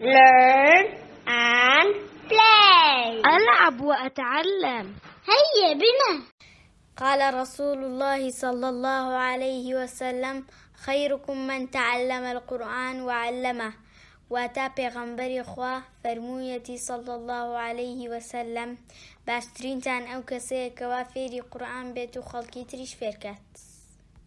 learn and play. ألعب وأتعلم. هيا بنا. قال رسول الله صلى الله عليه وسلم خيركم من تعلم القرآن وعلمه. واتا پێغەمبەری خوا فەرموویەتی سەڵ الله عليه وسلم باشترینتان ئەو کەسەیە کەوا فێری قورآن بێت و خەڵکی تریش فێرکات